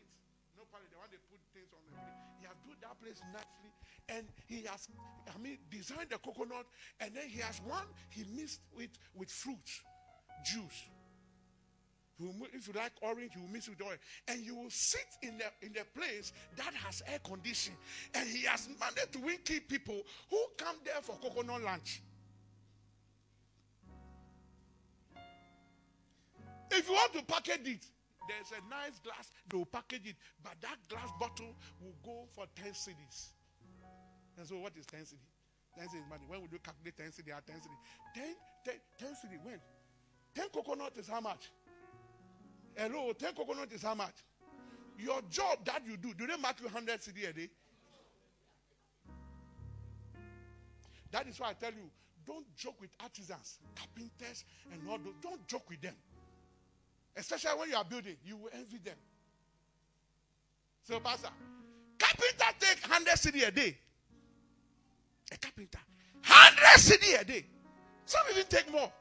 no pallet, the one they put things on the plate. He has built that place nicely, and he has, I mean, designed the coconut, and then he has one he mixed with with fruits, juice. If you like orange, you will mix with oil, and you will sit in the in the place that has air conditioning. And he has managed to win key people who come there for coconut lunch. If you want to package it, there's a nice glass, they will package it, but that glass bottle will go for 10 cedis. And so, what is 10 cedi? 10 cedi is money. When we do calculate 10 cedi at 10 cedi? 10, 10, 10 cedi, when? 10 coconut is how much? Hello, 10 coconut is how much? Your job that you do, do they mark you 100 cedi a day? That is why I tell you, don't joke with artisans, carpenters, and all those. Don't joke with them. Especially when you are building, you will envy them. So, Pastor, carpenter take 100 cedi a day. A carpenter, 100 cedi a day. Some even take more.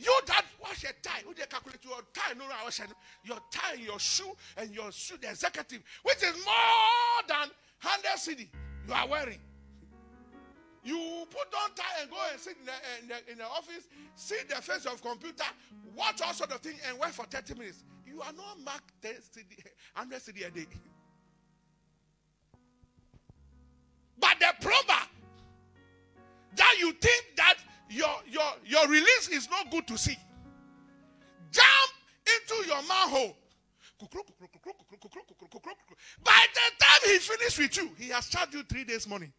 You that wash a tie, you dey calculate your tie, no, I wash your tie, your shoe, and your shoe, the executive, which is more than 100 cedi you are wearing. You put on tie and go and sit in the, in the, in the office, see the face of computer, watch all sort of things, and wait for 30 minutes. You are not marked 10 cedi, 100 cedi a day. But the plumber that you think that your, your, your release is not good to see, jump into your manhole. By the time he finished with you, he has charged you three days' money.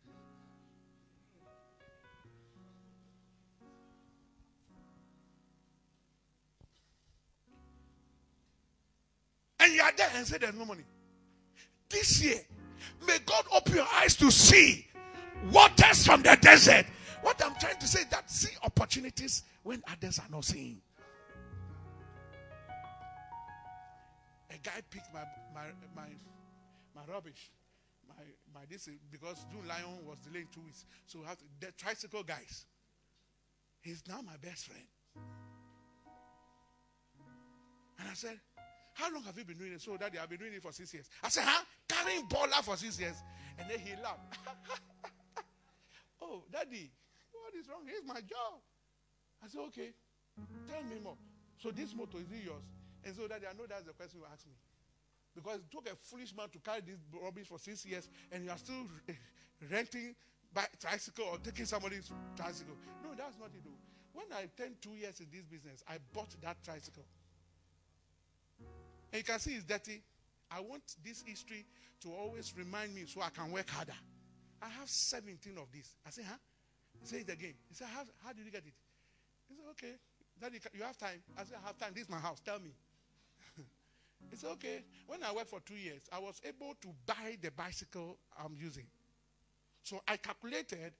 And you are there and say there's no money. This year, may God open your eyes to see waters from the desert. What I'm trying to say is that see opportunities when others are not seeing. A guy picked my my my my rubbish. My my this is because Zoomlion was delayed two weeks. So I have to, the tricycle guys. He's now my best friend. And I said, how long have you been doing it? So daddy, I've been doing it for six years. I said, huh? Carrying baller for six years. And then he laughed. oh, daddy, what is wrong? Here's my job. I said, okay. Tell me more. So this motor, is it yours? And so daddy, I know that's the question you asked me. Because it took a foolish man to carry this rubbish for six years and you are still renting by tricycle or taking somebody's tricycle. No, that's not it. When I turned two years in this business, I bought that tricycle. And you can see it's dirty. I want this history to always remind me so I can work harder. I have 17 of these. I say, huh? Say it again. He said, how, how did you get it? He said, okay. Daddy, you have time? I said, I have time. This is my house. Tell me. he said, okay. When I worked for two years, I was able to buy the bicycle I'm using. So I calculated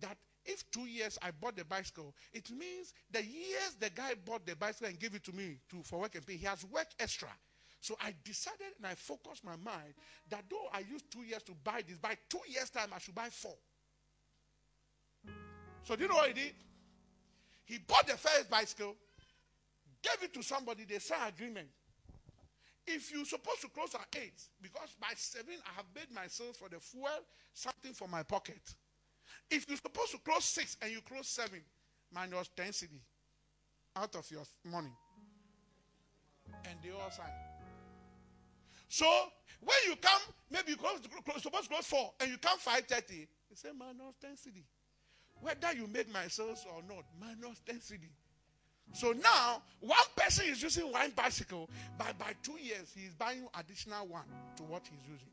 that if two years I bought the bicycle, it means the years the guy bought the bicycle and gave it to me to for work and pay, he has worked extra. So I decided and I focused my mind that though I used two years to buy this, by two years' time I should buy four. So do you know what he did? He bought the first bicycle, gave it to somebody, they signed agreement. if you're supposed to close at 8, because by 7 I have made myself for the fuel, something for my pocket. If you're supposed to close 6 and you close 7, minus 10 cedi out of your money. And they all sign. So when you come, maybe you close, close supposed to close 4 and you come 5.30, you say minus 10 cedi. Whether you make my sales or not, minus 10 cedi. So now, one person is using one bicycle, but by two years, he is buying additional one to what he's using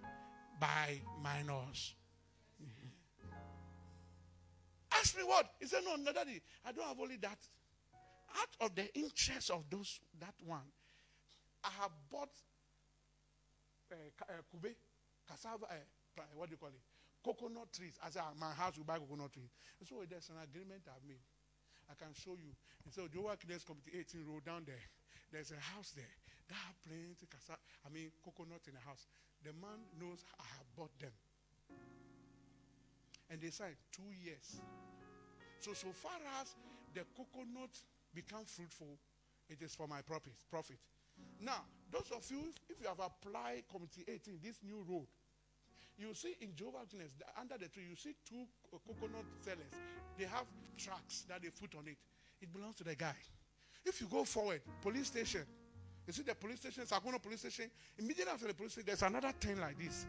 by minus. Mm-hmm. Ask me what? He said, No, no, daddy, I don't have only that. Out of the interest of those that one, I have bought Eh, eh, kube, cassava, uh, what do you call it? Coconut trees. I said, ah, my house will buy coconut trees. So there's an agreement I've made. I can show you. And so Jehovah Witness Community 18 road down there. There's a house there that have plenty casa, I mean coconut in the house. The man knows I have bought them. And they signed two years. So so far as the coconut become fruitful, it is for my profit. Profit. Now, those of you, if you have applied Community 18, this new road, you see in Jehovah Witness, under the tree, you see two coconut sellers. They have tracks that they put on it. It belongs to the guy. If you go forward, police station, you see the police station, Sakumono police station, immediately after the police station, there's another thing like this.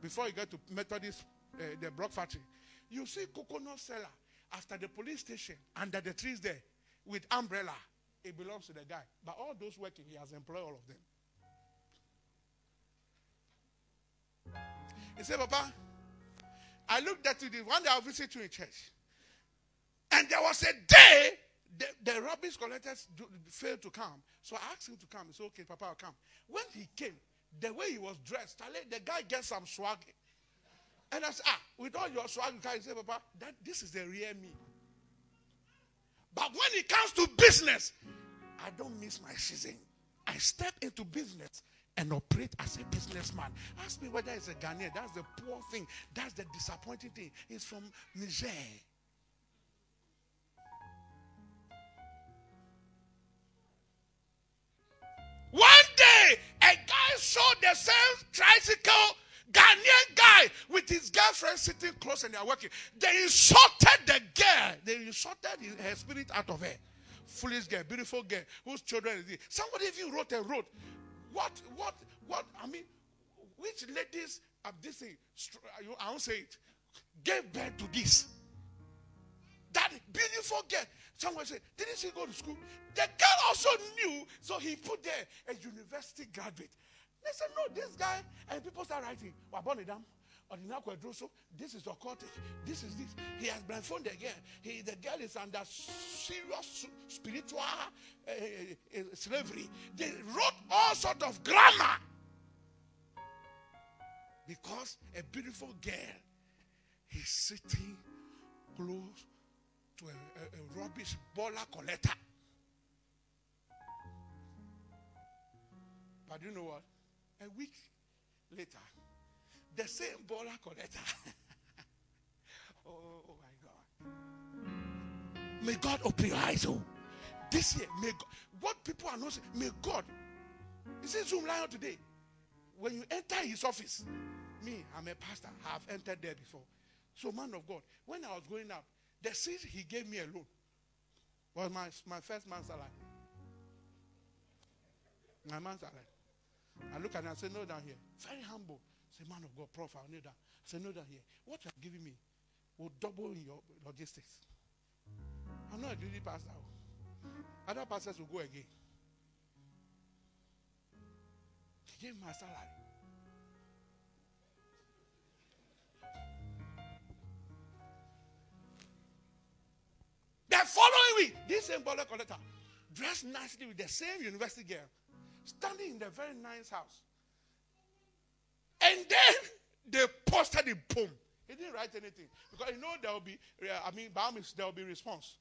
Before you get to Methodist, uh, the block factory, you see coconut seller after the police station, under the trees there, with umbrella. It belongs to the guy. But all those working, he has employed all of them. He said, Papa, I looked at you the one day I visited you in church. And there was a day the, the rubbish collectors do, failed to come. So I asked him to come. He said, Okay, Papa, I'll come. When he came, the way he was dressed, the guy gets some swag. And I said, Ah, with all your swag, you can Papa, that this is the real me. But when it comes to business, I don't miss my season. I step into business and operate as a businessman. Ask me whether it's a Ghanaian. That's the poor thing. That's the disappointing thing. It's from Niger. One day, a guy saw the same tricycle Ghanaian guy with his girlfriend sitting close and they are working. They insulted the girl. They insulted her spirit out of her. Foolish girl, beautiful girl, whose children is it? Somebody even wrote a road. What, what, what? I mean, which ladies of this I won't say it, gave birth to this? That beautiful girl. Someone said, Didn't she go to school? The girl also knew, so he put there a university graduate. They said, No, this guy, and people start writing, Wabonidam. This is occultic. This is this. He has blindfolded girl. He, the girl is under serious spiritual uh, uh, slavery. They wrote all sort of grammar because a beautiful girl is sitting close to a, a, a rubbish baller collector. But you know what? A week later, the same baller collector. oh, oh, my God. May God open your eyes. Oh, this year, may God, what people are not saying, may God. You see Zoomlion today. When you enter his office, me, I'm a pastor. I have entered there before. So, man of God, when I was going up, the seat he gave me alone was my, my first man's salary. My man's salary. I look at him and say, No, down here. Very humble. Say, man of God, prof, I need that. I Say, no, that here. What you are giving me will double in your logistics. I'm not a duty pastor. Other pastors will go again. He gave my salary. The following week, this same bullet collector, dressed nicely with the same university girl, standing in the very nice house. And then they posted it, boom. He didn't write anything because you know there will be, I mean, by there will be response.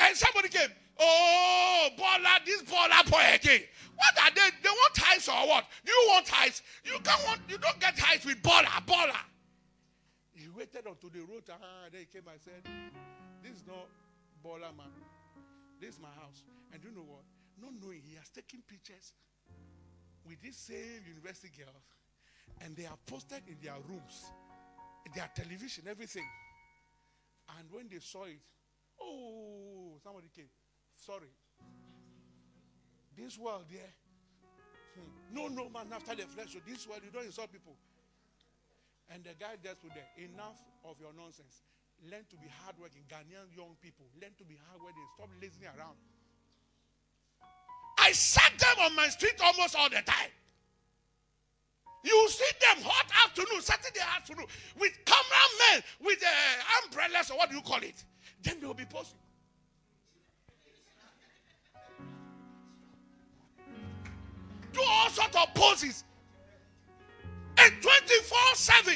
And somebody came, oh, baller, this baller boy again. What are they? They want ties or what? Do you want ties? You can't want, you don't get ties with baller, baller. He waited until the road, uh, then he came and said, this is not baller man. This is my house. And you know what? Not knowing he has taken pictures with these same university girls, and they are posted in their rooms, their television, everything. And when they saw it, oh, somebody came. Sorry. This world, yeah. Hmm. No, no man after the flesh. So this world, you don't insult people. And the guy just put there, enough of your nonsense. Learn to be hardworking. Ghanaian young people, learn to be hardworking. Stop lazing around. I sat them on my street almost all the time. Afternoon, Saturday afternoon, with cameramen, with uh, umbrellas, or what do you call it? Then they will be posting. Do all sorts of poses. And 24 7,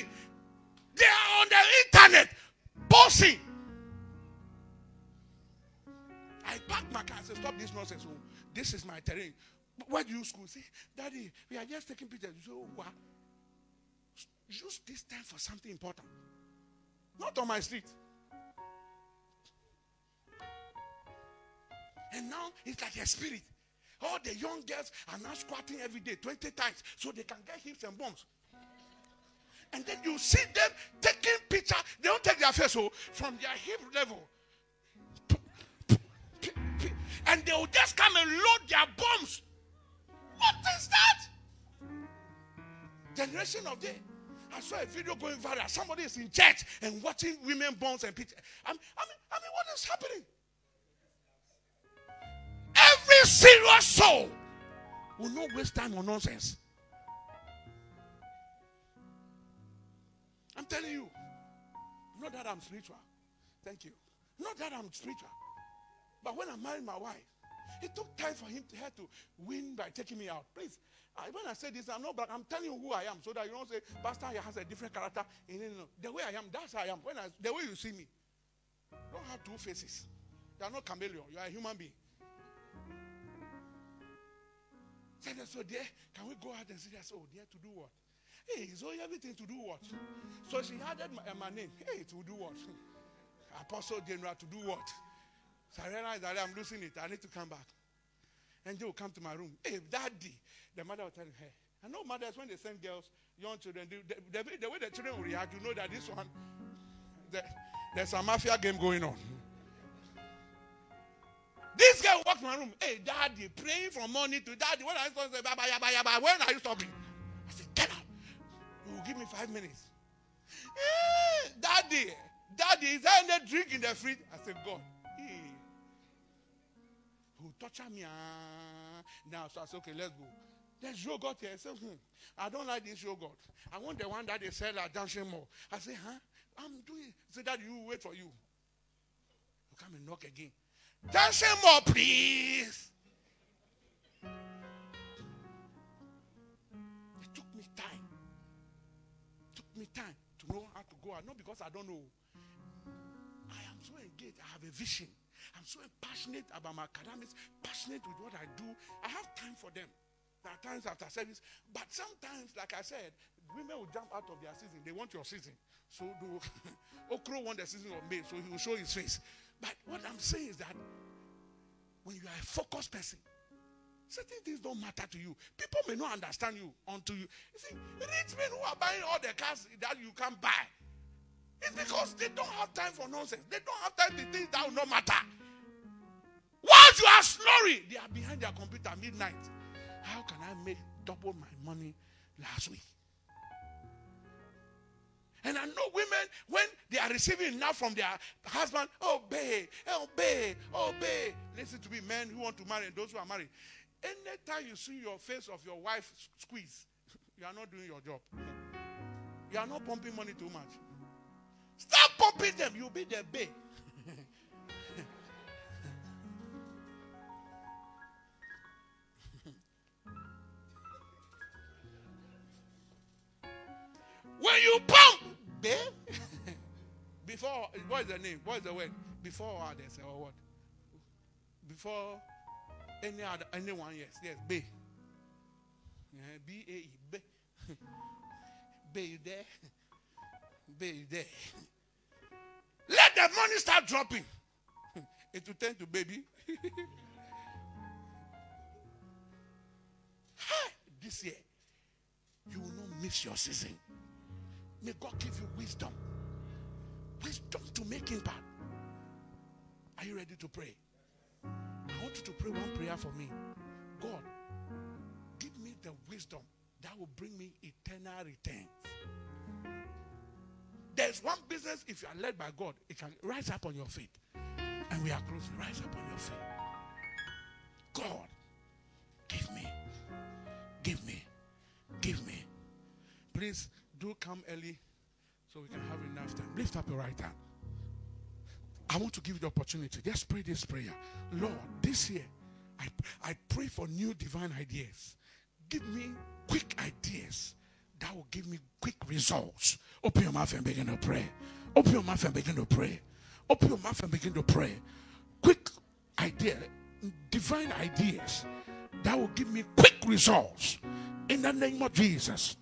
they are on the internet posing. I parked my car and said, Stop this nonsense. Oh, this is my terrain. Where do you school? Say, Daddy, we are just taking pictures. So, what? Use this time for something important. Not on my street. And now it's like a spirit. All the young girls are now squatting every day 20 times so they can get hips and bumps. And then you see them taking picture. They don't take their face oh, from their hip level. And they will just come and load their bombs. What is that? Generation of day. I saw a video going viral. Somebody is in church and watching women bombs and pictures. I mean, I mean, I mean, what is happening? Every serious soul will not waste time on nonsense. I'm telling you, not that I'm spiritual. Thank you. Not that I'm spiritual. But when I married my wife, it took time for him to have to win by taking me out. Please, I, when I say this, I'm not black. I'm telling you who I am, so that you don't say Pastor has a different character. In, in, in. The way I am, that's how I am. When I, the way you see me, don't have two faces. You are not chameleon. You are a human being. So there, can we go out and see that? Oh, there to do what? Hey, so everything to do what? So she added my, uh, my name. Hey, to do what? Apostle General to do what? So I realized that I'm losing it. I need to come back. And they will come to my room. Hey, daddy. The mother will tell him, hey. I know mothers, when they send girls, young children, the, the, the, way the children will react, you know that this one, the, there's a mafia game going on. This guy walks in my room. Hey, daddy, praying from morning to daddy. When I start say, baba, yaba, yaba, when are you stopping? I said, get out. You will give me five minutes. Eh, daddy, daddy, is there any drink in the fridge? I said, God. Torture me? Ah. Now, so I said, okay, let's go. There's yogurt here. I said, hmm, I don't like this yogurt. I want the one that they sell at Junction Mall. I said, huh? I'm doing. Say that you wait for you. You come and knock again. Junction Mall, please. It took me time. It took me time to know how to go out. Not because I don't know. I am so engaged. I have a vision. I'm so passionate about my academics, passionate with what I do. I have time for them. There are times after service, but sometimes, like I said, women will jump out of their season. They want your season. So do Okro want the season of May, so he will show his face. But what I'm saying is that when you are a focused person, certain things don't matter to you. People may not understand you until you. You see, rich men who are buying all the cars that you can buy, it's because they don't have time for nonsense. They don't have time to things that will not matter. Whilst you are snoring, they are behind their computer midnight. How can I make double my money last week? And I know women, when they are receiving enough from their husband, obey, obey, oh, babe, oh. oh Listen to me, men who want to marry and those who are married. Anytime you see your face of your wife squeeze, you are not doing your job. You are not pumping money too much. Stop pumping them. You'll be the babe. when you pump, babe, before, what is the name? What is the word? Before others or what? Before any other, anyone, yes, yes, babe. Uh-huh, B A babe. Babe, you there? You there? Let the money start dropping. It will turn to baby. this year, you will not miss your season. May God give you wisdom. Wisdom to make impact. Are you ready to pray? I want you to pray one prayer for me. God, give me the wisdom that will bring me eternal returns. There's one business, if you are led by God, it can rise up on your feet. And we are close. Rise up on your feet. God, give me, give me, give me. Please do come early so we can have enough time. Lift up your right hand. I want to give you the opportunity. Just pray this prayer. Lord, this year, I, I pray for new divine ideas. Give me quick ideas that will give me quick results. Open your mouth and begin to pray. Open your mouth and begin to pray. Open your mouth and begin to pray. Quick idea, divine ideas that will give me quick results in the name of Jesus.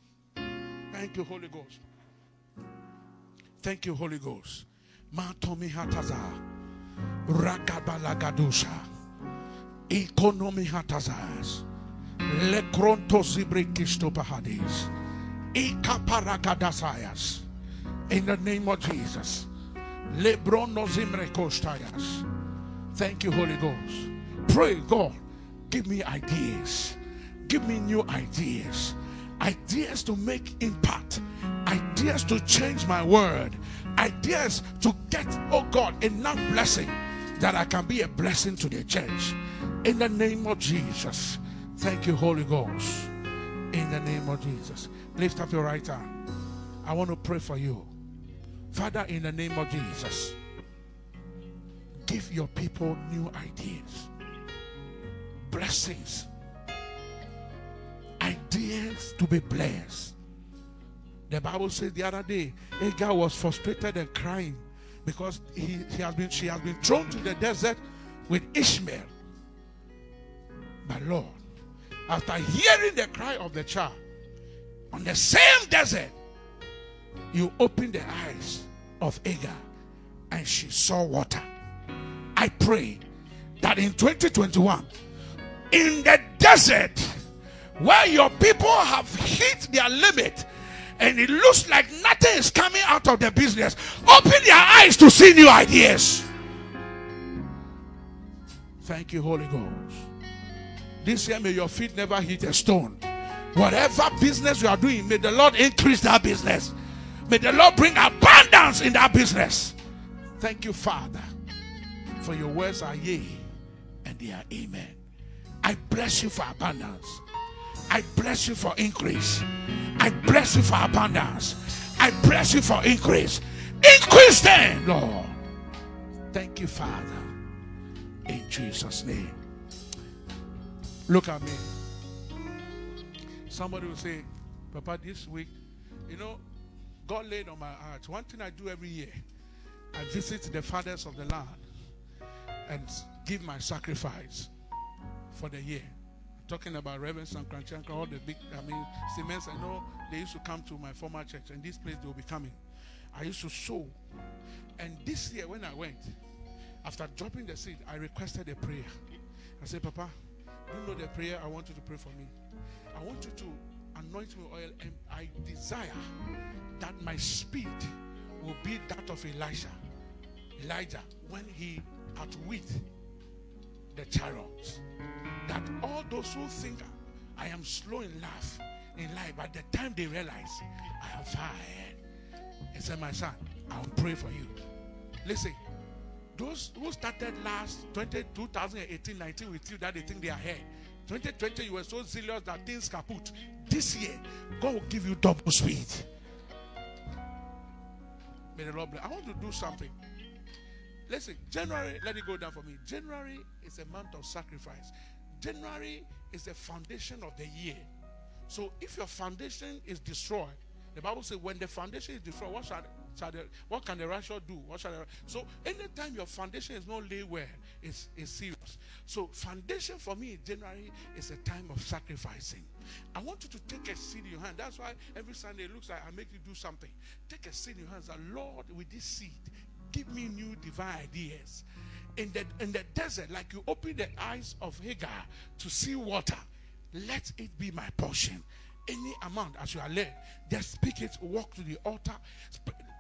Thank you, Holy Ghost. Thank you, Holy Ghost. Matomi hataza. Ragabalagadusa. Economy hatazas. Lekronto zibrikisto pahadis. In the name of Jesus. Thank you, Holy Ghost. Pray, God, give me ideas. Give me new ideas. Ideas to make impact. Ideas to change my word. Ideas to get, oh God, enough blessing that I can be a blessing to the church. In the name of Jesus. Thank you, Holy Ghost. In the name of Jesus. Lift up your right hand. I want to pray for you. Father, in the name of Jesus, give your people new ideas, blessings, ideas to be blessed. The Bible says the other day, a Agar was frustrated and crying because he, he has been, she has been thrown to the desert with Ishmael. But Lord, after hearing the cry of the child on the same desert, you opened the eyes of Agar and she saw water. I pray that in 2021, in the desert where your people have hit their limit and it looks like nothing is coming out of the business, open their eyes to see new ideas. Thank you, Holy Ghost. This year, may your feet never hit a stone. Whatever business you are doing, may the Lord increase that business. May the Lord bring abundance in that business. Thank you, Father, for your words are yea and they are amen. I bless you for abundance. I bless you for increase. I bless you for abundance. I bless you for increase. Increase then, Lord. Thank you, Father. In Jesus' name. Look at me. Somebody will say, Papa, this week, you know, God laid on my heart. One thing I do every year, I visit the fathers of the land and give my sacrifice for the year. I'm talking about Reverend Sam Korankye Ankrah, all the big, I mean, Siemens. I know they used to come to my former church, and this place they will be coming. I used to sow. And this year, when I went, after dropping the seed, I requested a prayer. I said, Papa, you know the prayer I want you to pray for me. I want you to anoint me oil, and I desire that my speed will be that of Elijah. Elijah, when he outwit the chariots, that all those who think I am slow in life, in life, by the time they realize I am far ahead, he said, My son, I'll pray for you. Listen, those who started last 20, 2018 19 with you that they think they are ahead. 2020, you were so zealous that things kaput. This year, God will give you double speed. May the Lord bless. I want to do something. Listen, January, let it go down for me. January is a month of sacrifice. January is the foundation of the year. So if your foundation is destroyed, the Bible says when the foundation is destroyed, what shall, shall the, what can the righteous do? What shall the, so anytime your foundation is not laid well, it's, it's serious. So foundation for me January is a time of sacrificing. I want you to take a seed in your hand. That's why every Sunday it looks like I make you do something. Take a seed in your hands. And Lord, with this seed, give me new divine ideas. In the in the desert, like you open the eyes of Hagar to see water. let it be my portion. Any amount as you are led, just speak it, walk to the altar,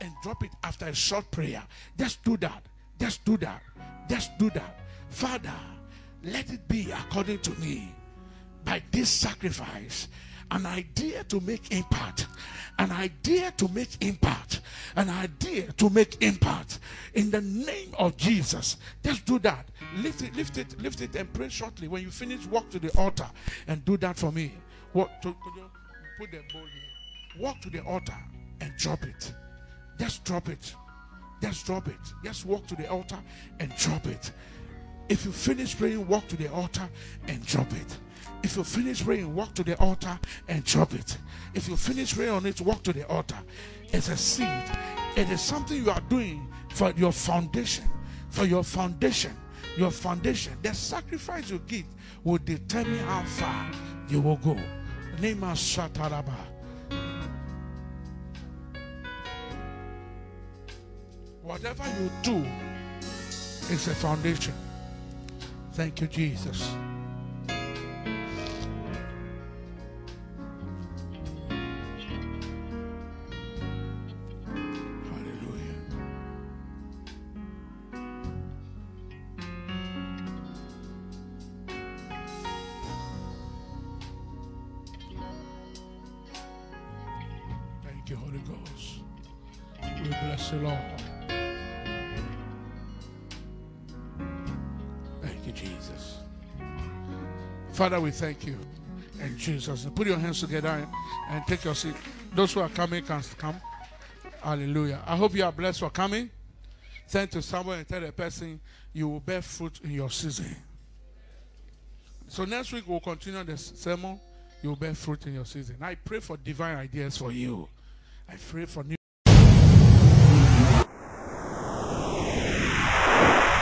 and drop it after a short prayer. Just do that. Just do that. Just do that. Father, let it be according to me by this sacrifice an idea to make impact an idea to make impact an idea to make impact in the name of jesus just do that lift it lift it lift it and pray shortly when you finish walk to the altar and do that for me what to, put the bowl here walk to the altar and drop it just drop it just drop it just walk to the altar and drop it if you finish praying, walk to the altar and drop it. If you finish praying, walk to the altar and drop it. If you finish praying on it, walk to the altar. It's a seed. It is something you are doing for your foundation. For your foundation. Your foundation. The sacrifice you give will determine how far you will go. Us Shataraba. Whatever you do is a foundation. Thank you, Jesus. Father, we thank you. In Jesus. Put your hands together and, and take your seat. Those who are coming can come. Hallelujah. I hope you are blessed for coming. Send to someone and tell the person you will bear fruit in your season. So next week we'll continue the sermon. You will bear fruit in your season. I pray for divine ideas for you. I pray for new.